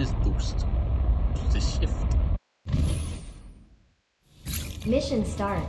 shift is boost. The shift. Mission start.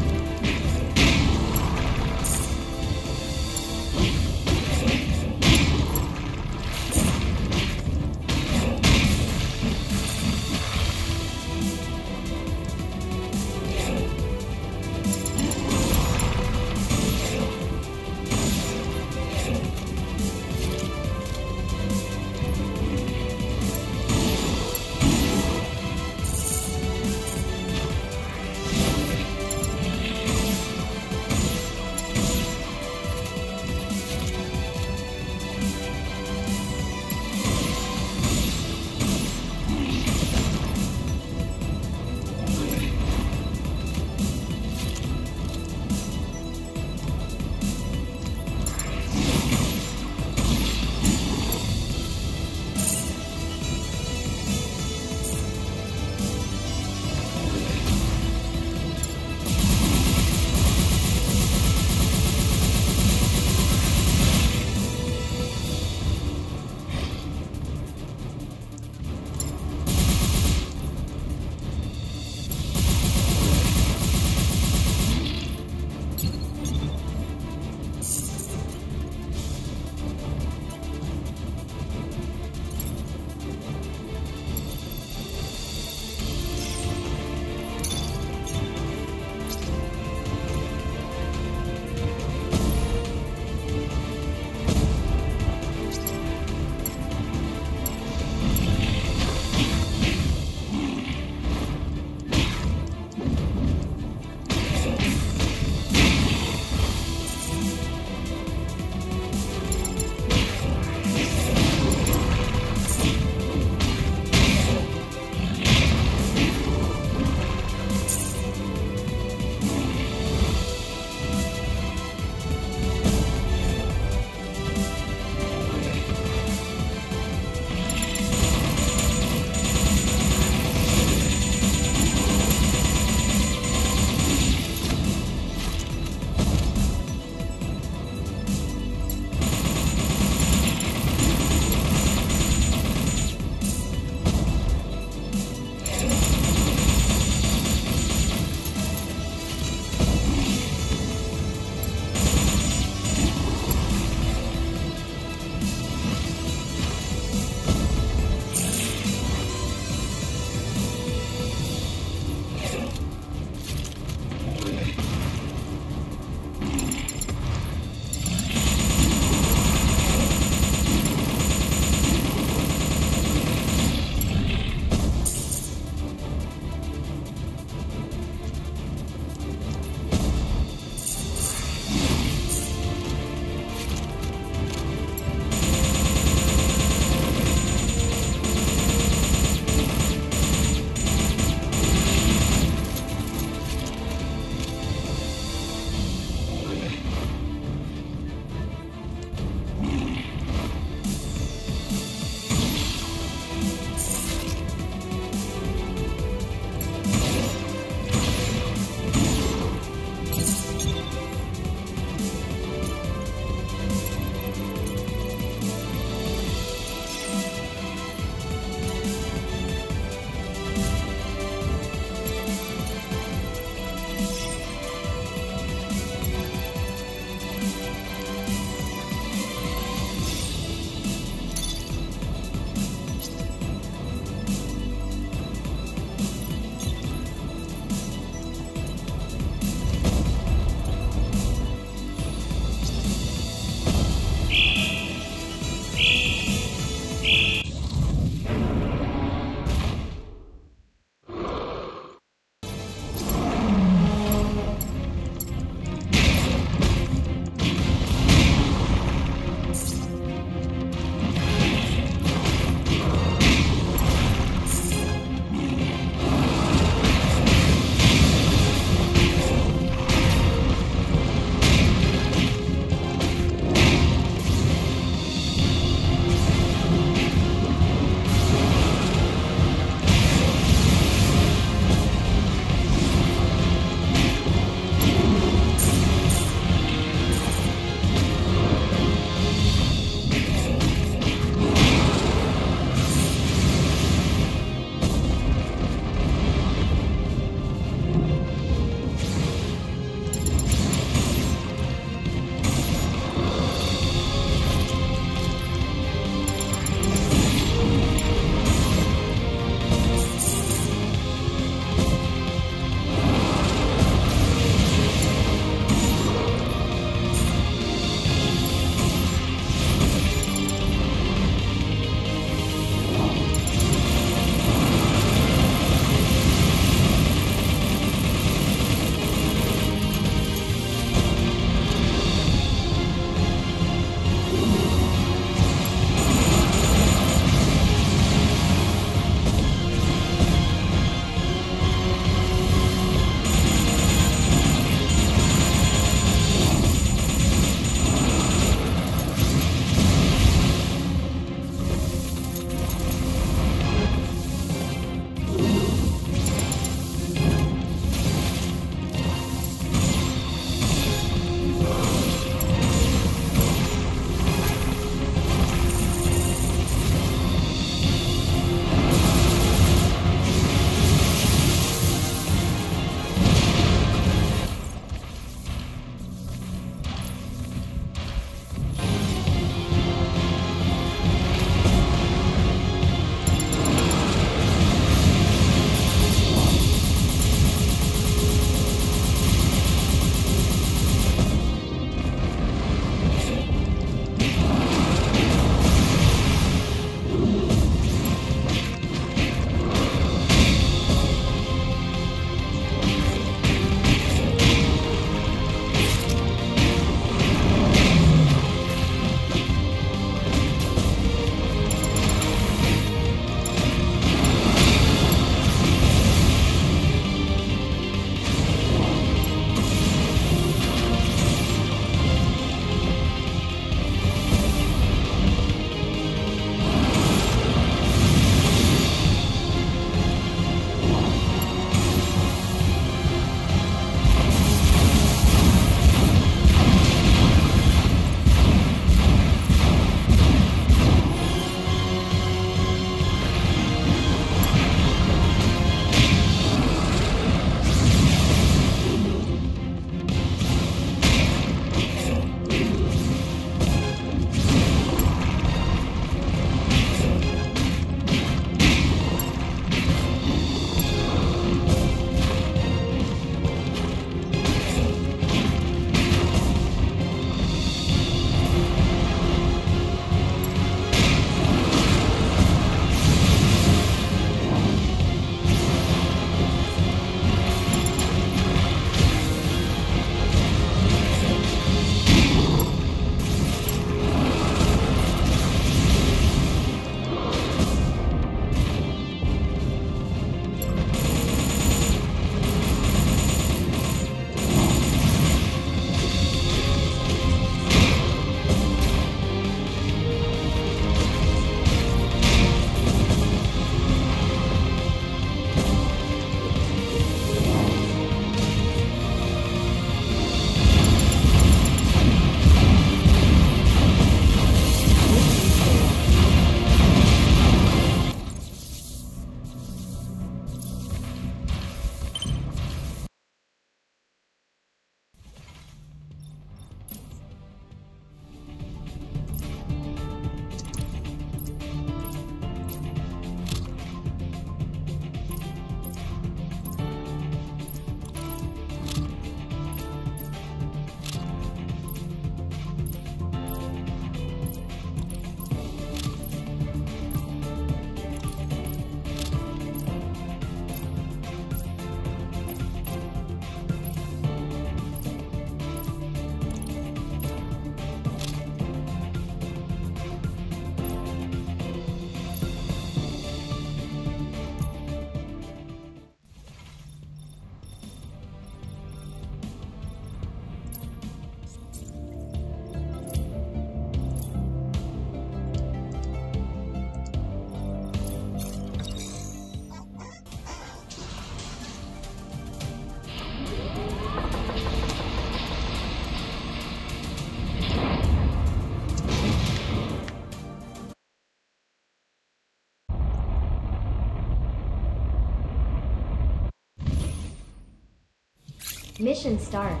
Mission start.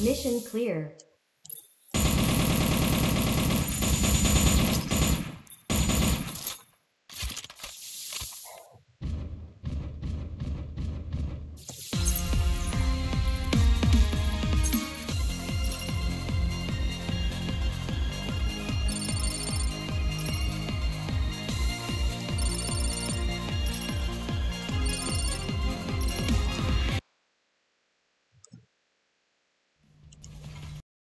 Mission clear.